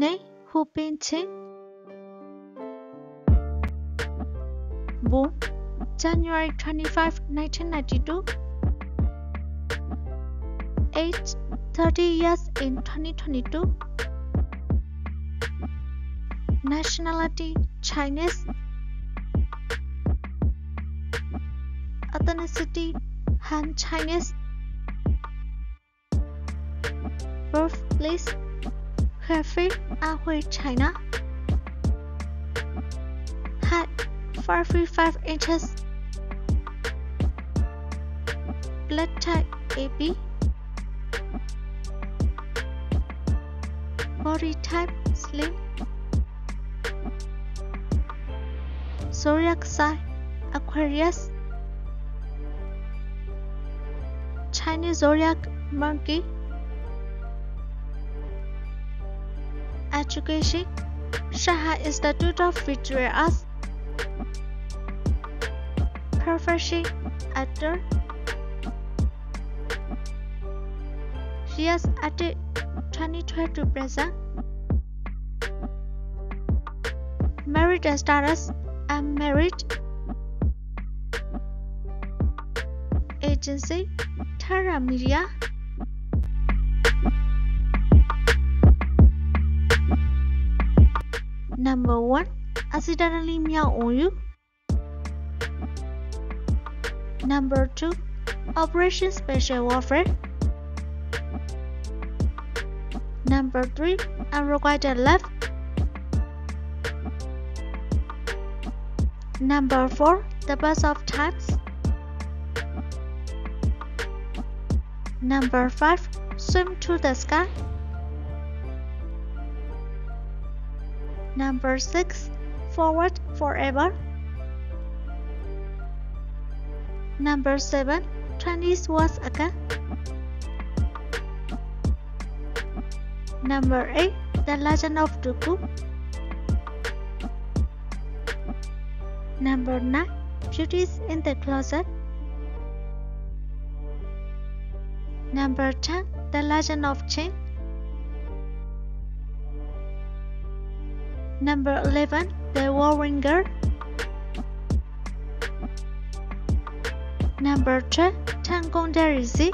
Hu Bingqing. Born January 25, 1992. Age 30 years in 2022. Nationality Chinese. Ethnicity Han Chinese. Birthplace Hefei, uh, Anhui, China. Height 5 feet 5 inches. Blood type AB. Body type slim. Zodiac sign Aquarius. Chinese zodiac monkey. Education Shanghai Institute of Visual Arts. Profession Actor. She has acted 2012 to present. Married status Married. Agency Terra Media. Number 1. Accidentally meow on you. Number 2. Operation Special Warfare. Number 3. Unrequited left. Number 4. The best of times. Number 5. Swim to the sky. Number 6. Forward forever. Number 7. Chinese words again. Number 8. The Legend of Dugu. Number 9. Beauties in the Closet. Number 10. The Legend of Qin. Number 11. The Warring Girl. Number 12. Tangong Derisi.